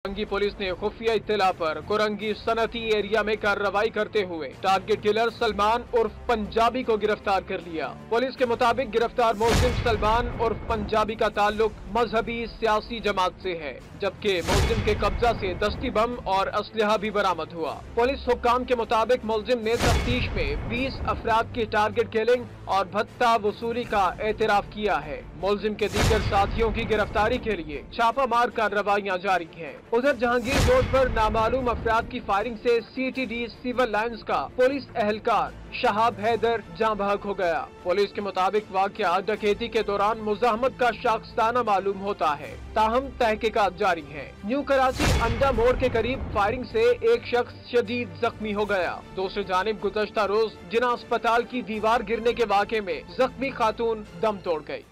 Korangi police ने खुफिया इतला पर कोरंगी सनती एरिया में कार्रवाई करते हुए टारगेट किलर सलमान उर्फ़ पंजाबी को गिरफ़्तार कर लिया। पुलिस के मुताबिक गिरफ़्तार मुलजिम सलमान उर्फ़ पंजाबी का ताल्लुक मजहबी सियासी जमात से है, जबकि मुलजिम के कब्जा से दस्ती बम और असलहा भी बरामद हुआ। पुलिस हुक्काम के मुताबिक मुलजिम ने तफ्तीश में बीस अफराद की टारगेट किलिंग और भत्ता वसूली का एतराफ किया है। मुलजिम के दीगर साथियों की गिरफ्तारी के लिए छापामार कार्रवाइयाँ जारी हैं। उधर जहांगीर रोड पर नामालूम अफराद की फायरिंग से सीटीडी सिविल लाइन्स का पुलिस एहलकार शहाब हैदर जाँ बहक हो गया। पुलिस के मुताबिक वाकया डकैती के दौरान मुजाहमत का शाखसाना मालूम होता है। ताहम तहकीकात जारी है। न्यू कराची अंडा मोड़ के करीब फायरिंग से एक शख्स शदीद जख्मी हो गया। दूसरी जानब गुजश्ता रोज जिना अस्पताल की दीवार गिरने के वाक़े में जख्मी खातून दम तोड़ गई